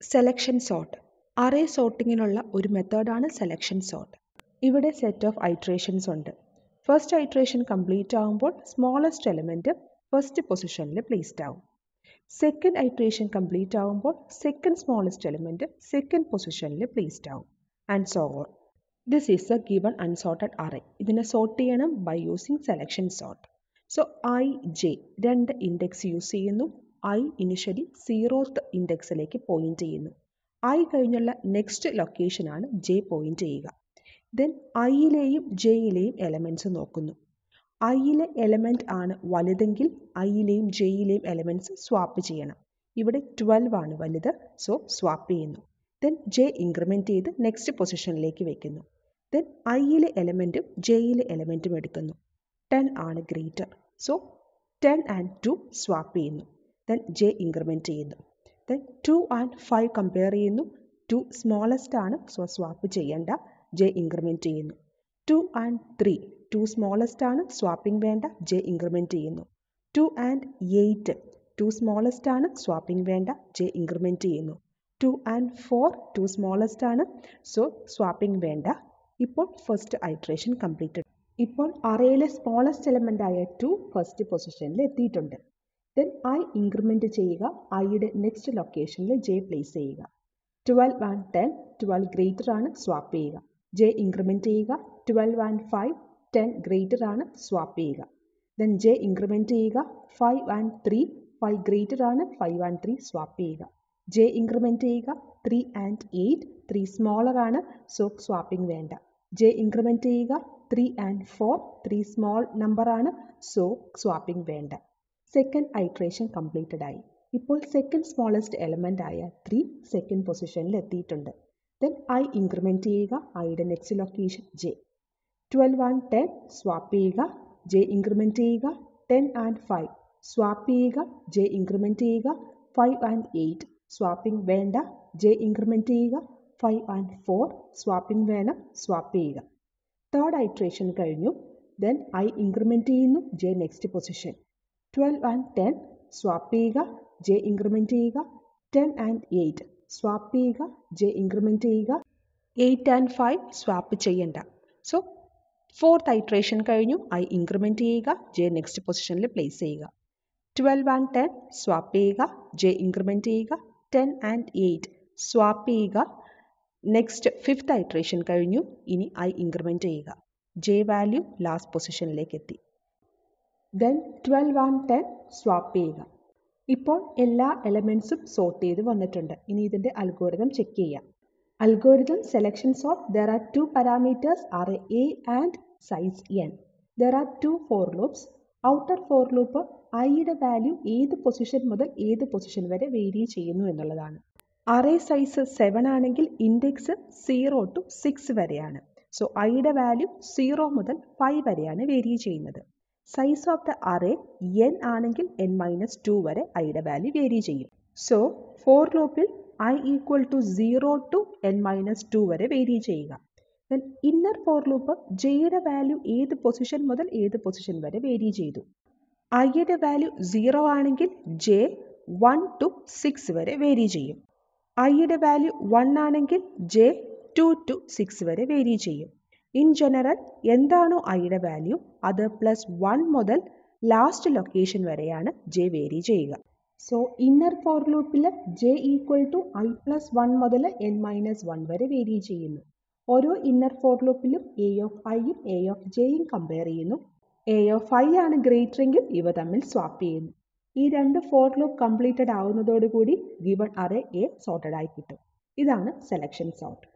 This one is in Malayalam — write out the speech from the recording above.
സെലക്ഷൻ സോർട്ട് അറേ സോർട്ടിങ്ങിനുള്ള ഒരു മെത്തേഡാണ് സെലക്ഷൻ സോർട്ട് ഇവിടെ സെറ്റ് ഓഫ് ഐട്രേഷൻസ് ഉണ്ട്. ഫസ്റ്റ് ഐട്രേഷൻ കംപ്ലീറ്റ് ആകുമ്പോൾ സ്മോളസ്റ്റ് എലിമെന്റ് ഫസ്റ്റ് പൊസിഷനിൽ പ്ലേസ്ഡ് ആവും. സെക്കൻഡ് ഐട്രേഷൻ കംപ്ലീറ്റ് ആകുമ്പോൾ സെക്കൻഡ് സ്മോളസ്റ്റ് എലിമെന്റ് സെക്കൻഡ് പൊസിഷനിൽ പ്ലേസ്ഡ് ആവും. And so on this is a given unsorted array ഇതിനെ സോർട്ട് ചെയ്യണം by using selection sort so I J രണ്ട് ഇൻഡെക്സ് യൂസ് ചെയ്യുന്നു. ഐ ഇനിഷ്യലി സീറോത്ത് ഇൻഡെക്സിലേക്ക് പോയിന്റ് ചെയ്യുന്നു. ഐ കഴിഞ്ഞുള്ള നെക്സ്റ്റ് ലൊക്കേഷനാണ് ജെ പോയിന്റ് ചെയ്യുക. ദെൻ ഐയിലെയും ജെയിലെയും എലമെന്റ്സ് നോക്കുന്നു. ഐയിലെ എലമെന്റ് ആണ് വലുതെങ്കിൽ ഐയിലെയും ജെയിലെയും എലമെന്റ്സ് സ്വാപ്പ് ചെയ്യണം. ഇവിടെ ട്വൽവ് ആണ് വലുത് സോ സ്വാപ്പ് ചെയ്യുന്നു. ദെൻ ജെ ഇൻക്രിമെന്റ് ചെയ്ത് നെക്സ്റ്റ് പൊസിഷനിലേക്ക് വെക്കുന്നു. ദെൻ ഐയിലെ എലമെന്റും ജെയിലെ എലമെന്റും എടുക്കുന്നു. ടെൻ ആണ് greater so ten and two swap ചെയ്യുന്നു. ദെൻ ജെ ഇൻക്രിമെന്റ് ചെയ്യുന്നു. Then two and five compare ചെയ്യുന്നു. ടു സ്മോളസ്റ്റ് ആണ്. സോ സ്വാപ്പ് ചെയ്യേണ്ട. ജെ ഇൻക്രിമെന്റ് ചെയ്യുന്നു. Two and three two smallest ആണ്. സ്വാപ്പിംഗ് വേണ്ട. ജെ ഇൻക്രിമെന്റ് ചെയ്യുന്നു. Two and eight two smallest ആണ്. സ്വാപ്പിംഗ് വേണ്ട. ജെ ഇൻക്രിമെന്റ് ചെയ്യുന്നു. Two and four two smallest ആണ്. സോ സ്വാപ്പിംഗ് വേണ്ട. ഇപ്പോൾ ഫസ്റ്റ് ഐട്രേഷൻ കംപ്ലീറ്റഡ് ഇപ്പോൾ അറയിലെ സ്മോളസ്റ്റ് എലമെന്റ് ആയ ടു ഫസ്റ്റ് പൊസിഷനിൽ എത്തിയിട്ടുണ്ട്. ദെൻ ഐ ഇൻക്രിമെന്റ് ചെയ്യുക. ഐയുടെ നെക്സ്റ്റ് ലൊക്കേഷനിൽ ജെ പ്ലേസ് ചെയ്യുക. Twelve and ten twelve greater ആണ് സ്വാപ്പ് ചെയ്യുക. ജെ ഇൻക്രിമെന്റ് ചെയ്യുക. Twelve and five ten greater ആണ് സ്വാപ്പ് ചെയ്യുക. ദെൻ ജെ ഇൻക്രിമെന്റ് ചെയ്യുക. Five and three five greater ആണ് ഫൈവ് ആൻഡ് ത്രീ സ്വാപ്പ് ചെയ്യുക. ജെ ഇൻക്രിമെന്റ് ചെയ്യുക. Three and eight three smaller ആണ് സോ സ്വാപ്പിംഗ് വേണ്ട. ജെ ഇൻക്രിമെന്റ് ചെയ്യുക. Three and four three small നമ്പറാണ് സോ സ്വാപ്പിംഗ് വേണ്ട. സെക്കൻഡ് ഐട്രേഷൻ കംപ്ലീറ്റഡ് ആയി. ഇപ്പോൾ സെക്കൻഡ് സ്മോളസ്റ്റ് എലമെന്റ് ആയ ത്രീ സെക്കൻഡ് പൊസിഷനിൽ എത്തിയിട്ടുണ്ട്. ദെൻ ഐ ഇൻക്രിമെന്റ് ചെയ്യുക ഐയുടെ next location J twelve and ten swap ചെയ്യുക ജെ ഇൻക്രിമെന്റ് ചെയ്യുക ടെൻ ആൻഡ് ഫൈവ് സ്വാപ്പ് ചെയ്യുക ജെ ഇൻക്രിമെന്റ് ചെയ്യുക ഫൈവ് ആൻഡ് എയ്റ്റ് സ്വാപ്പിംഗ് വേണ്ട ജെ ഇൻക്രിമെന്റ് ചെയ്യുക ഫൈവ് ആൻഡ് ഫോർ സ്വാപ്പിംഗ് വേണം സ്വാപ്പ് ചെയ്യുക. തേർഡ് ഐട്രേഷൻ കഴിഞ്ഞു. ദെൻ ഐ ഇൻക്രിമെന്റ് ചെയ്യുന്നു J next position twelve and ten swap ചെയ്യുക ജെ ഇൻക്രിമെന്റ് ചെയ്യുക ടെൻ ആൻഡ് എയ്റ്റ് സ്വാപ്പ് ചെയ്യുക ജെ ഇൻക്രിമെന്റ് ചെയ്യുക എയ്റ്റ് ആൻഡ് ഫൈവ് സ്വാപ്പ് ചെയ്യണ്ട. സോ ഫോർത്ത് ഐട്രേഷൻ കഴിഞ്ഞു ഐ ഇൻക്രിമെന്റ് ചെയ്യുക ജെ നെക്സ്റ്റ് പൊസിഷനിൽ പ്ലേസ് ചെയ്യുക. ട്വൽവ് ആൻഡ് ടെൻ സ്വാപ്പ് ചെയ്യുക ജെ ഇൻക്രിമെന്റ് ചെയ്യുക ടെൻ ആൻഡ് എയ്റ്റ് സ്വാപ്പ് ചെയ്യുക. നെക്സ്റ്റ് ഫിഫ്ത്ത് ഐട്രേഷൻ കഴിഞ്ഞു ഇനി ഐ ഇൻക്രിമെന്റ് ചെയ്യുക. ജെ വാല്യൂ ലാസ്റ്റ് പൊസിഷനിലേക്ക് എത്തി. Then twelve and ten swap ചെയ്യുക. ഇപ്പോൾ എല്ലാ എലമെൻസും സോർട്ട് ചെയ്ത് വന്നിട്ടുണ്ട്. ഇനി ഇതിന്റെ അൽഗോരിതം ചെക്ക് ചെയ്യാം. Algorithm selections of there are two parameters are A and size N there are two for loops outer for loop ഐയുടെ വാല്യൂ ഏത് പൊസിഷൻ മുതൽ ഏത് പൊസിഷൻ വരെ വേരി ചെയ്യുന്നു എന്നുള്ളതാണ്. അറേ സൈസ് സെവൻ ആണെങ്കിൽ ഇൻഡെക്സ് സീറോ ടു സിക്സ് വരെയാണ്. സോ ഐയുടെ വാല്യൂ സീറോ മുതൽ ഫൈവ് വരെയാണ് വേരി ചെയ്യുന്നത്. Size of the array N ആണെങ്കിൽ എൻ മൈനസ് ടു വരെ ഐയുടെ വാല്യൂ വേരി ചെയ്യും. സോ ഫോർ ലൂപ്പിൽ I equal to zero to N minus two വരെ വേരി ചെയ്യുക. ദെൻ ഇന്നർ ഫോർ ലൂപ്പ് ജെയുടെ വാല്യൂ ഏത് പൊസിഷൻ മുതൽ ഏത് പൊസിഷൻ വരെ വേരി ചെയ്തു. ഐയുടെ വാല്യൂ സീറോ ആണെങ്കിൽ ജെ വൺ ടു സിക്സ് വരെ വേരി ചെയ്യും. ഐയുടെ വാല്യൂ വൺ ആണെങ്കിൽ ജെ ടു ടു സിക്സ് വരെ വേരി ചെയ്യും. ഇൻ ജനറൽ എന്താണോ ഐയുടെ വാല്യൂ അത് പ്ലസ് വൺ മുതൽ ലാസ്റ്റ് ലൊക്കേഷൻ വരെയാണ് ജെ വേരി ചെയ്യുക. സോ ഇന്നർ ഫോർ ലൂപ്പിൽ J equal to I plus one മുതൽ എൻ മൈനസ് വൺ വരെ വേരി ചെയ്യുന്നു. ഓരോ ഇന്നർ ഫോർ ലൂപ്പിലും എ ഓഫ് ഐയും എ ഓഫ് ജെയും കമ്പയർ ചെയ്യുന്നു. എ ഓഫ് ഐ ആണ് ഗ്രേറ്റർ എങ്കിൽ ഇവ തമ്മിൽ സ്വാപ്പ് ചെയ്യുന്നു. ഈ രണ്ട് ഫോർ ലൂപ്പ് കംപ്ലീറ്റഡ് ആവുന്നതോടുകൂടി ഗിവൺ അറേ എ സോർട്ടഡ് ആയി കിട്ടും. ഇതാണ് സെലക്ഷൻ സോർട്ട്